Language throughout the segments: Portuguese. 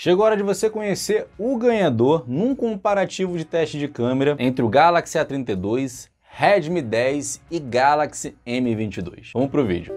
Chegou a hora de você conhecer o ganhador num comparativo de teste de câmera entre o Galaxy A32, Redmi 10 e Galaxy M22. Vamos pro vídeo.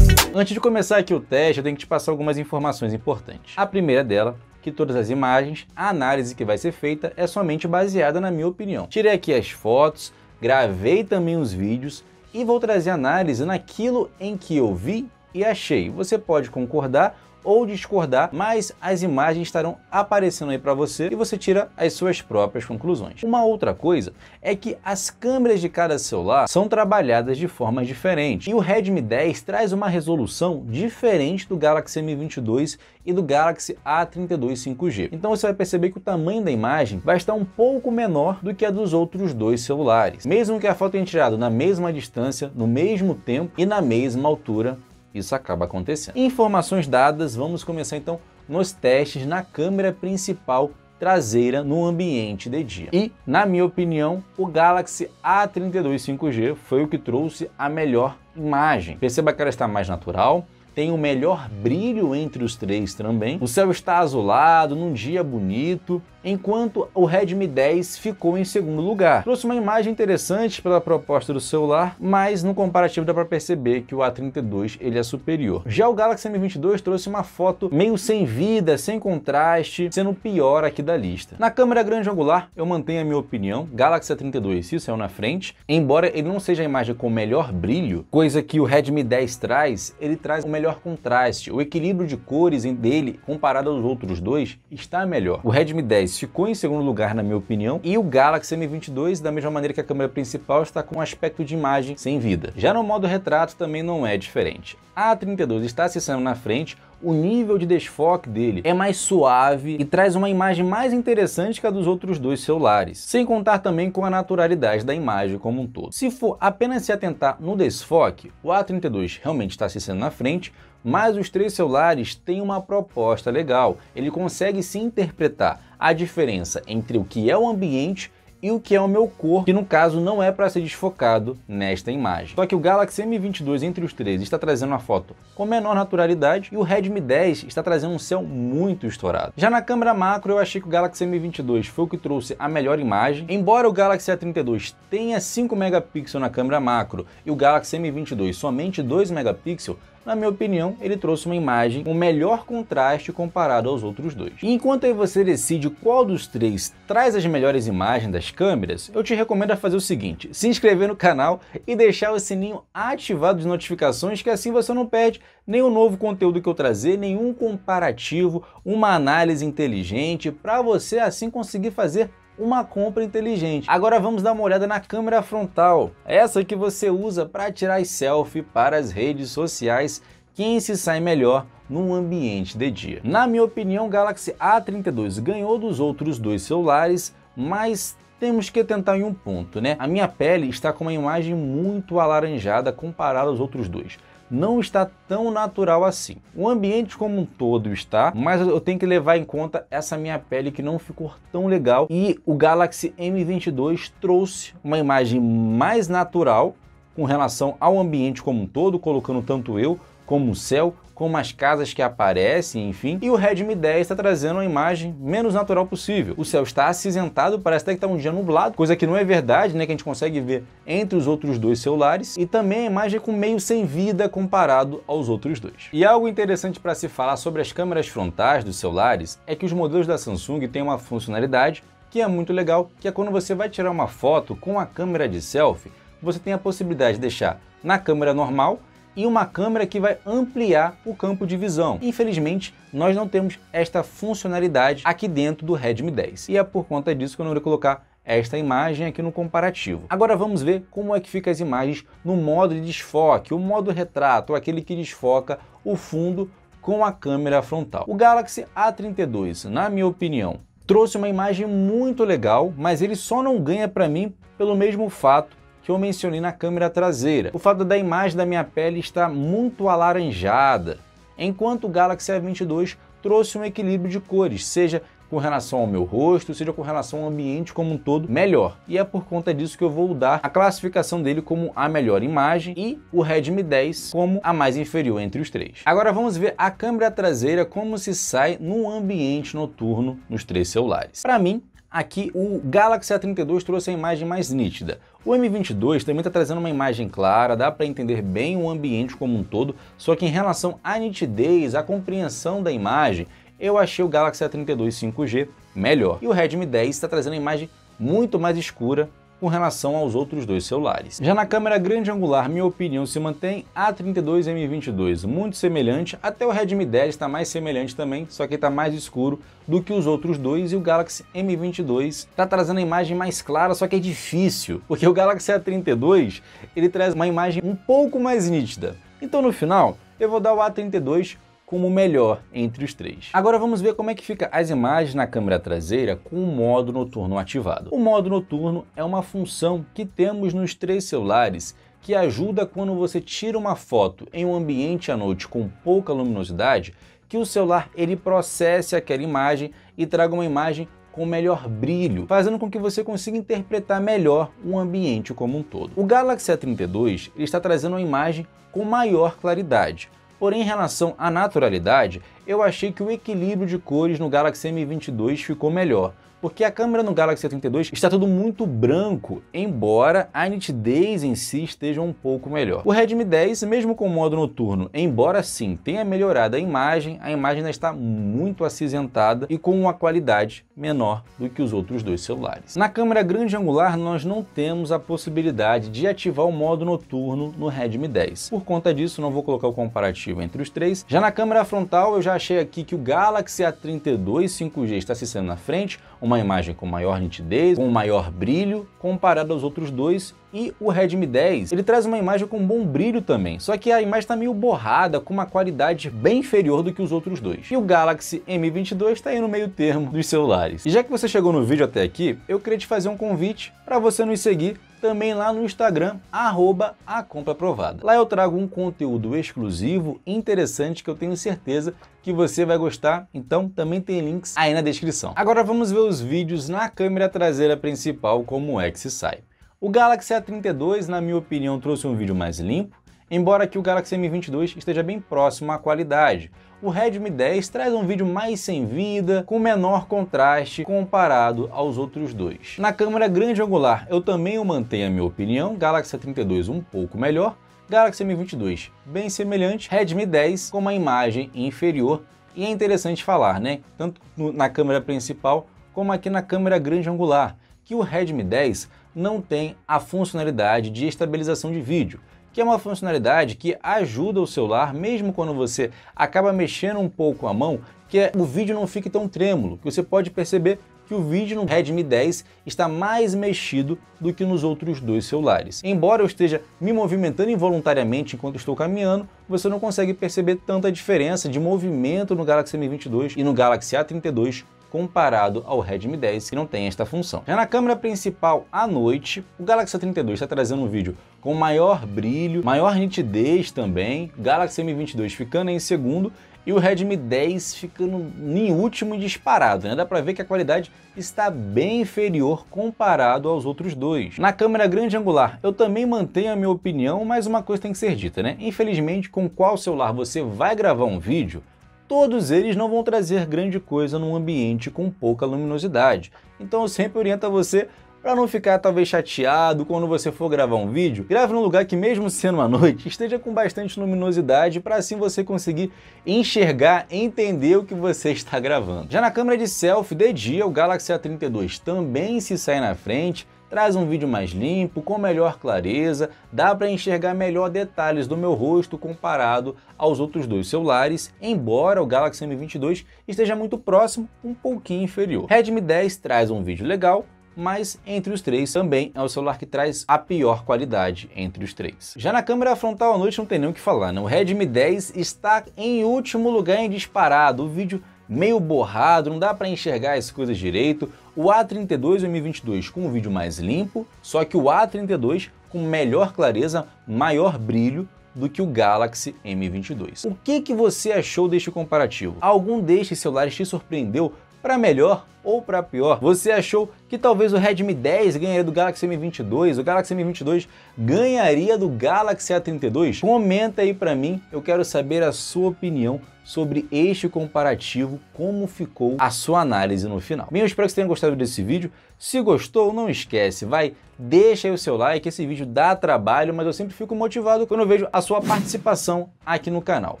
Antes de começar aqui o teste, eu tenho que te passar algumas informações importantes. A primeira dela que todas as imagens, a análise que vai ser feita é somente baseada na minha opinião. Tirei aqui as fotos, gravei também os vídeos e vou trazer análise naquilo em que eu vi e achei. Você pode concordar ou discordar, mas as imagens estarão aparecendo aí para você e você tira as suas próprias conclusões. Uma outra coisa é que as câmeras de cada celular são trabalhadas de formas diferentes e o Redmi 10 traz uma resolução diferente do Galaxy M22 e do Galaxy A32 5G. Então você vai perceber que o tamanho da imagem vai estar um pouco menor do que a dos outros dois celulares, mesmo que a foto tenha tirado na mesma distância, no mesmo tempo e na mesma altura isso acaba acontecendo. Informações dadas, vamos começar então nos testes na câmera principal traseira no ambiente de dia. E, na minha opinião, o Galaxy A32 5G foi o que trouxe a melhor imagem. Perceba que ela está mais natural, tem o melhor brilho entre os três também. O céu está azulado, num dia bonito, enquanto o Redmi 10 ficou em segundo lugar. Trouxe uma imagem interessante pela proposta do celular, mas no comparativo dá para perceber que o A32 ele é superior. Já o Galaxy M22 trouxe uma foto meio sem vida, sem contraste, sendo o pior aqui da lista. Na câmera grande angular, eu mantenho a minha opinião, Galaxy A32 se saiu na frente, embora ele não seja a imagem com melhor brilho, coisa que o Redmi 10 traz, ele traz o melhor contraste, o equilíbrio de cores dele comparado aos outros dois está melhor. O Redmi 10 ficou em segundo lugar, na minha opinião, e o Galaxy M22, da mesma maneira que a câmera principal, está com um aspecto de imagem sem vida. Já no modo retrato também não é diferente. A A32 está se saindo na frente, o nível de desfoque dele é mais suave e traz uma imagem mais interessante que a dos outros dois celulares, sem contar também com a naturalidade da imagem como um todo. Se for apenas se atentar no desfoque, o A32 realmente está se saindo na frente, mas os três celulares têm uma proposta legal. Ele consegue se interpretar a diferença entre o que é o ambiente e o que é o meu corpo, que no caso não é para ser desfocado nesta imagem. Só que o Galaxy M22 entre os três está trazendo uma foto com menor naturalidade e o Redmi 10 está trazendo um céu muito estourado. Já na câmera macro eu achei que o Galaxy M22 foi o que trouxe a melhor imagem, embora o Galaxy A32 tenha 5 megapixels na câmera macro e o Galaxy M22 somente 2 megapixels, na minha opinião, ele trouxe uma imagem com melhor contraste comparado aos outros dois. E enquanto você decide qual dos três traz as melhores imagens das câmeras, eu te recomendo fazer o seguinte, se inscrever no canal e deixar o sininho ativado de notificações, que assim você não perde nenhum novo conteúdo que eu trazer, nenhum comparativo, uma análise inteligente, para você assim conseguir fazer uma compra inteligente. Agora vamos dar uma olhada na câmera frontal, essa que você usa para tirar selfie para as redes sociais, quem se sai melhor num ambiente de dia. Na minha opinião, o Galaxy A32 ganhou dos outros dois celulares, mas temos que tentar em um ponto, né? A minha pele está com uma imagem muito alaranjada comparada aos outros dois não está tão natural assim. O ambiente como um todo está, mas eu tenho que levar em conta essa minha pele que não ficou tão legal e o Galaxy M22 trouxe uma imagem mais natural com relação ao ambiente como um todo, colocando tanto eu como o céu, como as casas que aparecem, enfim. E o Redmi 10 está trazendo uma imagem menos natural possível. O céu está acinzentado, parece até que está um dia nublado, coisa que não é verdade, né? Que a gente consegue ver entre os outros dois celulares. E também a imagem com meio sem vida comparado aos outros dois. E algo interessante para se falar sobre as câmeras frontais dos celulares é que os modelos da Samsung têm uma funcionalidade que é muito legal, que é quando você vai tirar uma foto com a câmera de selfie, você tem a possibilidade de deixar na câmera normal e uma câmera que vai ampliar o campo de visão. Infelizmente, nós não temos esta funcionalidade aqui dentro do Redmi 10. E é por conta disso que eu não vou colocar esta imagem aqui no comparativo. Agora vamos ver como é que fica as imagens no modo de desfoque, o modo retrato, aquele que desfoca o fundo com a câmera frontal. O Galaxy A32, na minha opinião, trouxe uma imagem muito legal, mas ele só não ganha para mim pelo mesmo fato que eu mencionei na câmera traseira. O fato da imagem da minha pele estar muito alaranjada, enquanto o Galaxy A22 trouxe um equilíbrio de cores, seja com relação ao meu rosto, seja com relação ao ambiente como um todo, melhor. E é por conta disso que eu vou dar a classificação dele como a melhor imagem e o Redmi 10 como a mais inferior entre os três. Agora vamos ver a câmera traseira como se sai no ambiente noturno nos três celulares. Para mim, Aqui o Galaxy A32 trouxe a imagem mais nítida. O M22 também está trazendo uma imagem clara, dá para entender bem o ambiente como um todo, só que em relação à nitidez, à compreensão da imagem, eu achei o Galaxy A32 5G melhor. E o Redmi 10 está trazendo a imagem muito mais escura com relação aos outros dois celulares. Já na câmera grande angular, minha opinião se mantém A32 M22, muito semelhante, até o Redmi 10 está mais semelhante também, só que está mais escuro do que os outros dois e o Galaxy M22 está trazendo a imagem mais clara, só que é difícil, porque o Galaxy A32 ele traz uma imagem um pouco mais nítida. Então no final, eu vou dar o A32 como o melhor entre os três. Agora vamos ver como é que fica as imagens na câmera traseira com o modo noturno ativado. O modo noturno é uma função que temos nos três celulares que ajuda quando você tira uma foto em um ambiente à noite com pouca luminosidade, que o celular ele processe aquela imagem e traga uma imagem com melhor brilho, fazendo com que você consiga interpretar melhor o ambiente como um todo. O Galaxy A32 está trazendo uma imagem com maior claridade, Porém, em relação à naturalidade, eu achei que o equilíbrio de cores no Galaxy M22 ficou melhor, porque a câmera no Galaxy A32 está tudo muito branco, embora a nitidez em si esteja um pouco melhor. O Redmi 10, mesmo com o modo noturno, embora sim tenha melhorado a imagem, a imagem ainda está muito acinzentada e com uma qualidade menor do que os outros dois celulares. Na câmera grande angular, nós não temos a possibilidade de ativar o modo noturno no Redmi 10. Por conta disso, não vou colocar o comparativo entre os três. Já na câmera frontal, eu já achei aqui que o Galaxy A32 5G está se sendo na frente, uma imagem com maior nitidez, com maior brilho, comparado aos outros dois e o Redmi 10, ele traz uma imagem com bom brilho também, só que a imagem está meio borrada, com uma qualidade bem inferior do que os outros dois. E o Galaxy M22 está aí no meio termo dos celulares. E já que você chegou no vídeo até aqui, eu queria te fazer um convite para você nos seguir também lá no Instagram, arroba a compra aprovada. Lá eu trago um conteúdo exclusivo interessante que eu tenho certeza que você vai gostar, então também tem links aí na descrição. Agora vamos ver os vídeos na câmera traseira principal como é que se sai. O Galaxy A32, na minha opinião, trouxe um vídeo mais limpo, embora que o Galaxy M22 esteja bem próximo à qualidade. O Redmi 10 traz um vídeo mais sem vida, com menor contraste comparado aos outros dois. Na câmera grande angular, eu também mantenho a minha opinião, Galaxy A32 um pouco melhor, Galaxy M22 bem semelhante, Redmi 10 com uma imagem inferior, e é interessante falar, né? Tanto na câmera principal como aqui na câmera grande angular, que o Redmi 10 não tem a funcionalidade de estabilização de vídeo, que é uma funcionalidade que ajuda o celular, mesmo quando você acaba mexendo um pouco a mão, que é, o vídeo não fique tão trêmulo, que você pode perceber que o vídeo no Redmi 10 está mais mexido do que nos outros dois celulares. Embora eu esteja me movimentando involuntariamente enquanto estou caminhando, você não consegue perceber tanta diferença de movimento no Galaxy M22 e no Galaxy A32 comparado ao Redmi 10 que não tem esta função. Já na câmera principal à noite, o Galaxy A32 está trazendo um vídeo com maior brilho, maior nitidez também, Galaxy M22 ficando em segundo e o Redmi 10 ficando em último disparado, né? Dá para ver que a qualidade está bem inferior comparado aos outros dois. Na câmera grande angular, eu também mantenho a minha opinião, mas uma coisa tem que ser dita, né? Infelizmente, com qual celular você vai gravar um vídeo, todos eles não vão trazer grande coisa num ambiente com pouca luminosidade. Então eu sempre oriento a você para não ficar talvez chateado quando você for gravar um vídeo, grave num lugar que mesmo sendo à noite esteja com bastante luminosidade para assim você conseguir enxergar, entender o que você está gravando. Já na câmera de selfie de dia, o Galaxy A32 também se sai na frente, traz um vídeo mais limpo, com melhor clareza, dá para enxergar melhor detalhes do meu rosto comparado aos outros dois celulares, embora o Galaxy M22 esteja muito próximo, um pouquinho inferior. Redmi 10 traz um vídeo legal, mas entre os três também é o celular que traz a pior qualidade entre os três. Já na câmera frontal à noite não tem nem o que falar, né? o Redmi 10 está em último lugar em disparado, o vídeo meio borrado, não dá para enxergar as coisas direito. O A32 2022 com um vídeo mais limpo, só que o A32 com melhor clareza, maior brilho do que o Galaxy M22. O que, que você achou deste comparativo? Algum destes celulares te surpreendeu para melhor ou para pior? Você achou que talvez o Redmi 10 ganharia do Galaxy M22, o Galaxy M22 ganharia do Galaxy A32? Comenta aí para mim, eu quero saber a sua opinião sobre este comparativo, como ficou a sua análise no final. Bem, eu espero que você tenha gostado desse vídeo. Se gostou, não esquece, vai, deixa aí o seu like, esse vídeo dá trabalho, mas eu sempre fico motivado quando eu vejo a sua participação aqui no canal.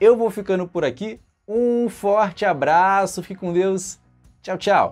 Eu vou ficando por aqui, um forte abraço, fique com Deus, tchau, tchau!